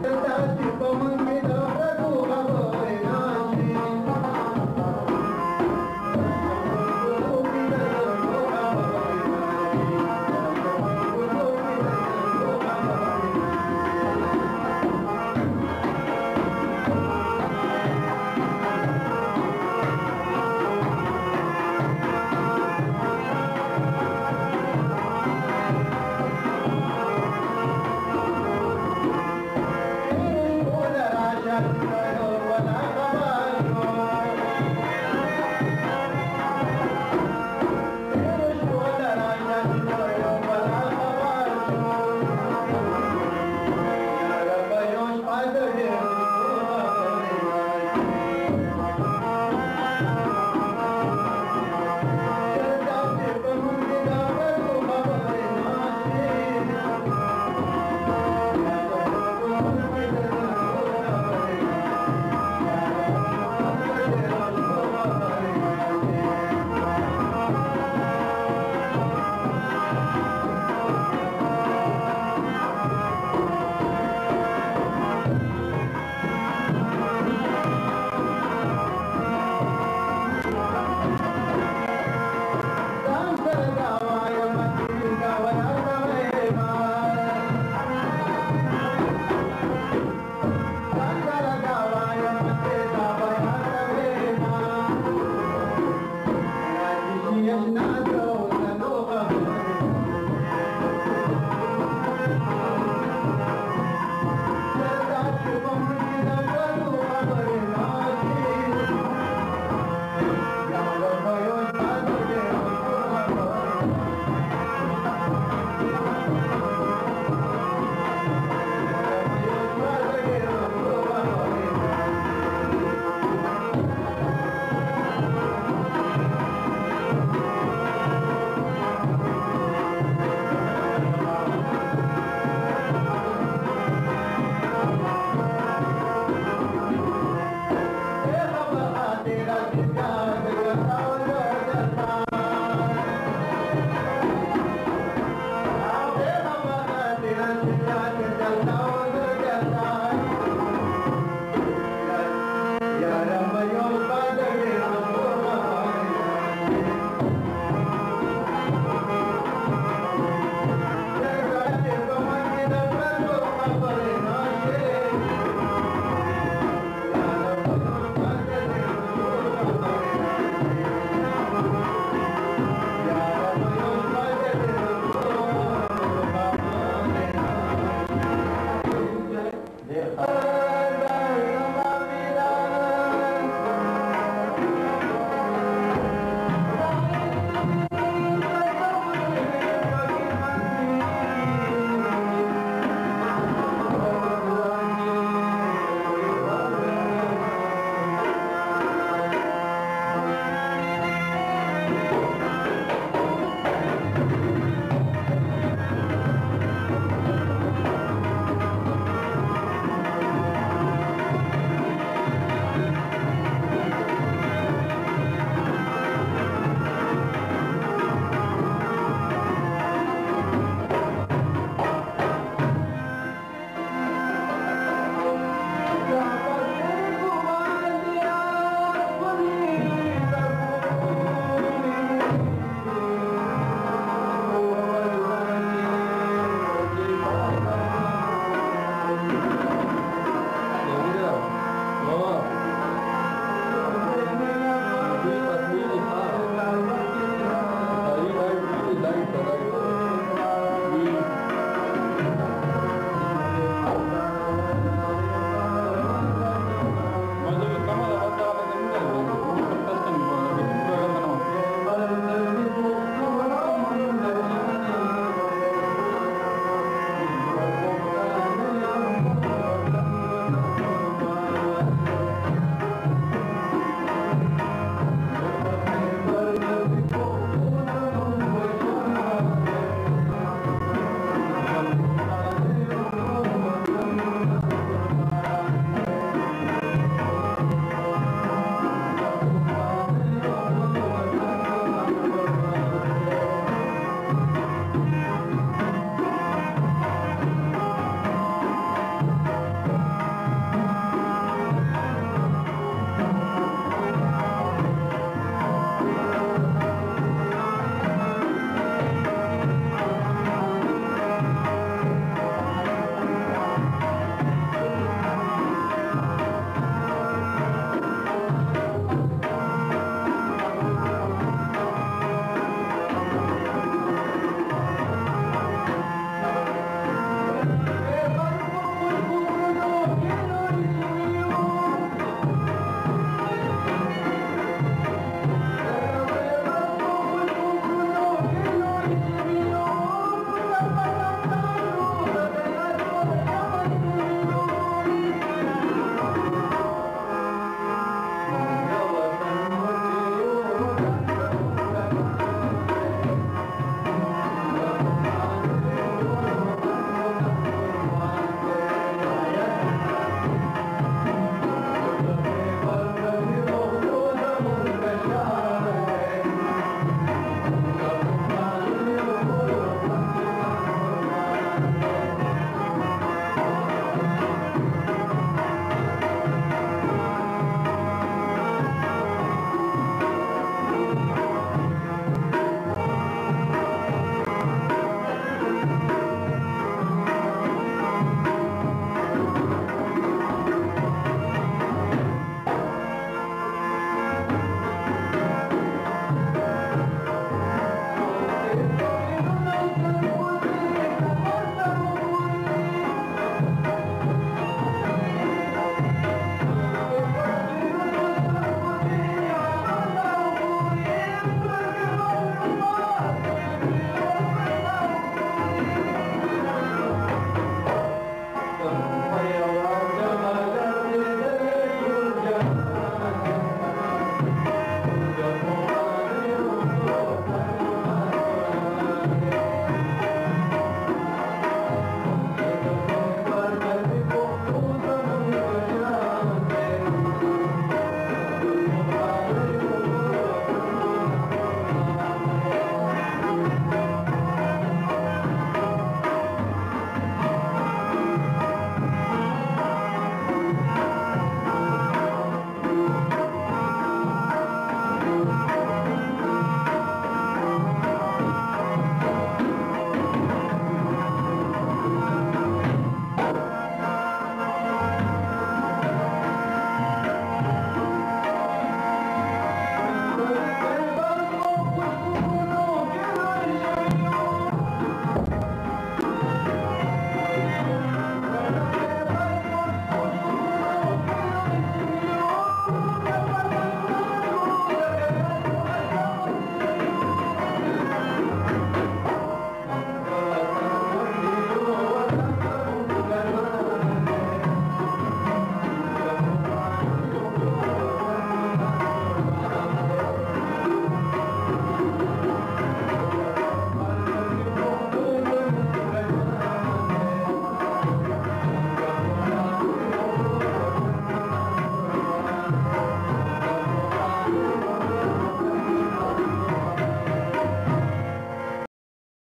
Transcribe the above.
Verdade, vamos